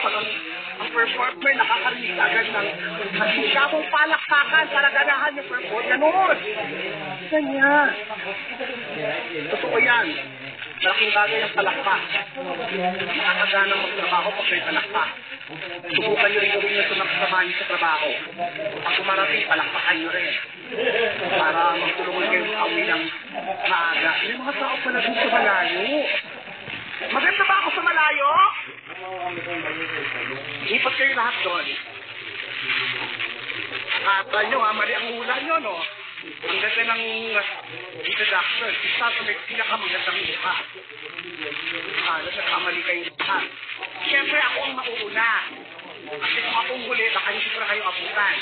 pag ang, performer nakakarinig agad ng masyadong palakpakan para ganahan yung performer. Ganon. Ganyan. Totoo yan. Malaking bagay ang palakpak. Nakakagana magtrabaho pag may palakpak. Subukan nyo rin gawin nyo ito sa trabaho. Pag kumarating, palakpakan nyo rin. Para magtulungan kayo sa awi ng maaga. May mga tao pala dun sa malayo. Maganda ba ako sa malayo? Ipat kayo lahat doon. At uh, nyo, ha, mali ang hula nyo, no? Ang ganda ng uh, introduction. Isa sa may pinakamagandang mukha. Ah, nagkakamali kayo lahat. Siyempre, ako ang mauuna. Kasi kung akong huli, baka hindi ko na kayo abutan.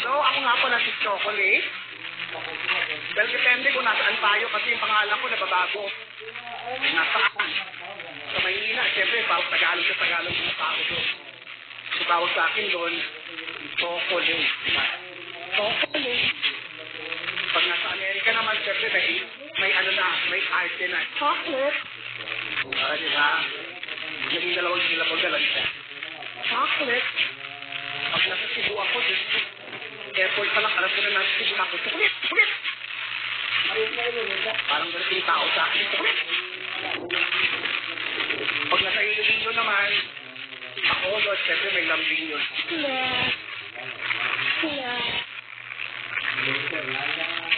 So, ako nga pala si Chocolate. Well, depende kung nasaan tayo kasi yung pangalan ko nababago. Nasaan? Sa Maynila, siyempre, parang Tagalog sa Tagalog yung tao doon. So, tawag sa akin doon, Chocolate. Chocolate. Pag nasa Amerika naman, siyempre, may, may ano na, may arte na. Chocolate. Ah, di ba? Naging dalawang syllable na lang siya. Chocolate. Pag nasa Cebu ako, Diyos ko, airport pa lang, alam ko na nasa Cebu na ako. Chocolate! Chocolate! Parang ganito yung tao sa akin. Chocolate! Pag nasa Iloilo naman, ako, Lord, siyempre may lambing yun.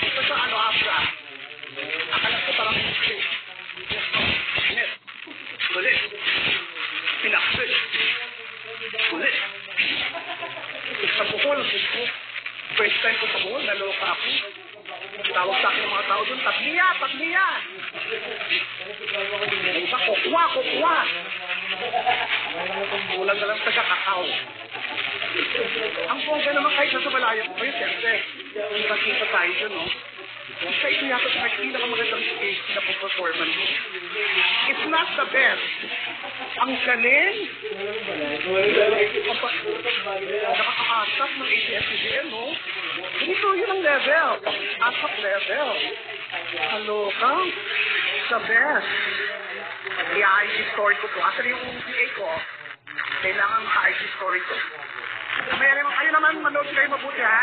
Ito sa ano, Afra. Akala ko parang Net. Kulit. Pinaksil. Kulit. Sa ko. First time ko sa Bohol, naloka ako. Tawag sa akin ng mga tao doon, tatliya, tatliya. Yung iba, kukwa, kukwa. Kulang na lang sa kakao. Ang bongga naman kahit nasa malayo ko kayo, siyempre. Nakikita tayo dun, no? Isa ito yata sa pinakamagandang stage na performance. It's not the best. Ang galing. Nakakaasap ng ABS-CBN, level. Asap level. Kaloka. The best. I-IG story ko to. Actually, yung PA ko, kailangan maka-IG story ko. Mamaya naman kayo naman, manood kayo mabuti ha.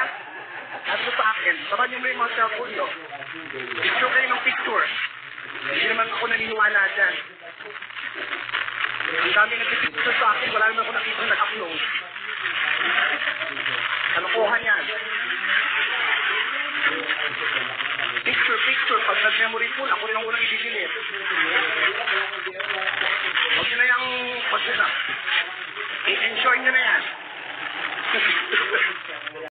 At sa akin, saban niyo mo yung mga cellphone nyo. Picture kayo ng picture. Hindi naman ako naniniwala dyan. Ang dami nagpipicture sa akin, wala naman ako nakita nag-upload. Kalokohan yan. Picture, nag-memory full, ako rin ang unang i-delete. Huwag nyo na yung, na. I-enjoy nyo na yan.